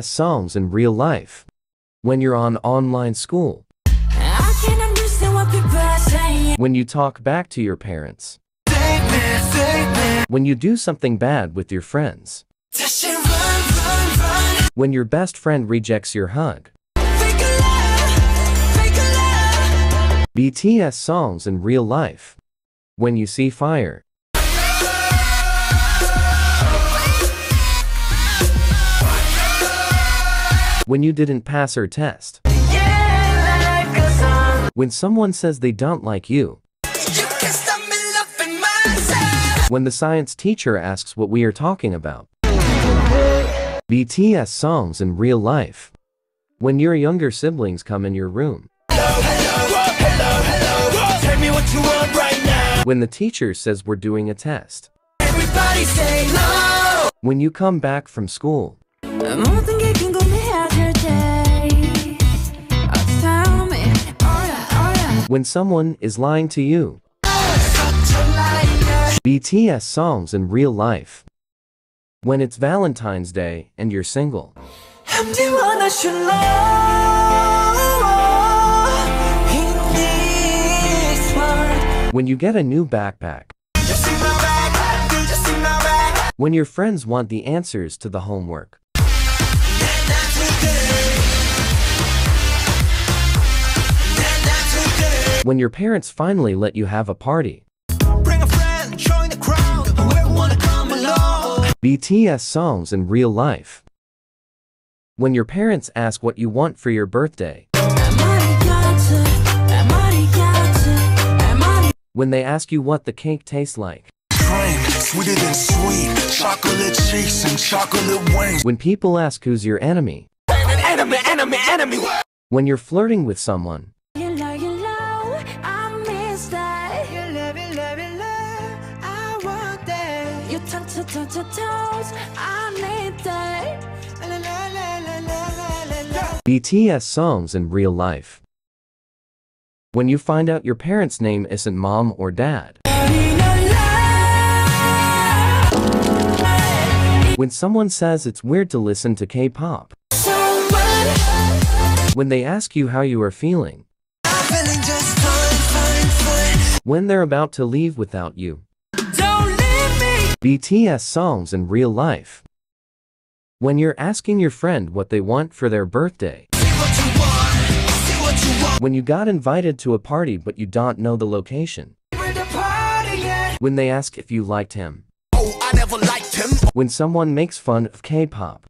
songs in real life. When you're on online school. I can't understand what people are saying. When you talk back to your parents. When you do something bad with your friends. run, run, run. When your best friend rejects your hug. Fake love, fake love. BTS songs in real life. When you see fire. When you didn't pass her test. When someone says they don't like you. You. When the science teacher asks what we are talking about. BTS songs in real life. When your younger siblings come in your room. When the teacher says we're doing a test. When you come back from school. When someone is lying to you. BTS songs in real life. When it's Valentine's Day and you're single. When you get a new backpack. When your friends want the answers to the homework. When your parents finally let you have a party. Bring a friend, join the crowd. Whoever wanna come along. BTS songs in real life. When your parents ask what you want for your birthday. When they ask you what the cake tastes like. Sweeter than sweet. Chocolate cheeks and chocolate wings. When people ask who's your enemy. Enemy, enemy, enemy. When you're flirting with someone. BTS songs in real life. When you find out your parents' name isn't mom or dad. When someone says it's weird to listen to K-pop. When they ask you how you are feeling. When they're about to leave without you. Don't leave me. BTS songs in real life. When you're asking your friend what they want for their birthday. You want, you. When you got invited to a party but you don't know the location. The. When they ask if you liked him. Oh, liked him. When someone makes fun of K-pop.